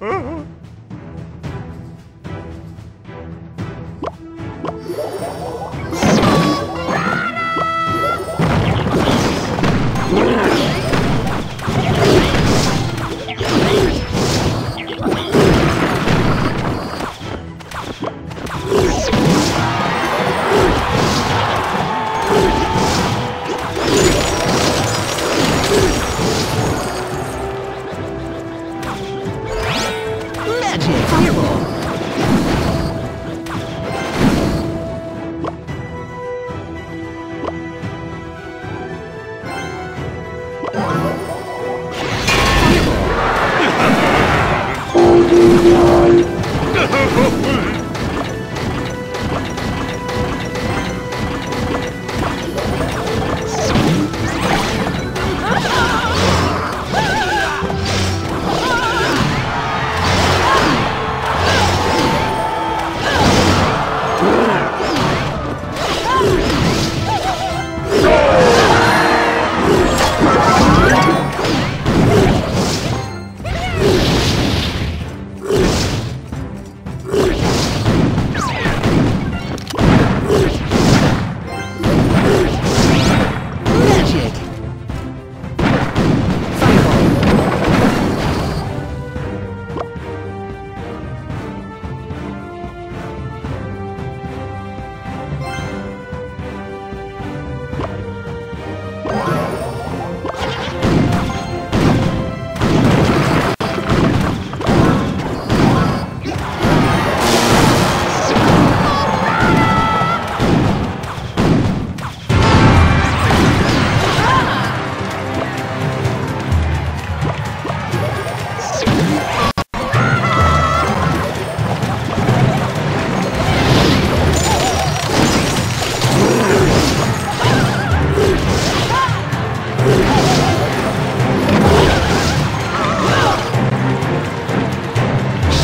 Ha ha ha! Fireball. Oh!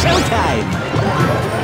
Showtime!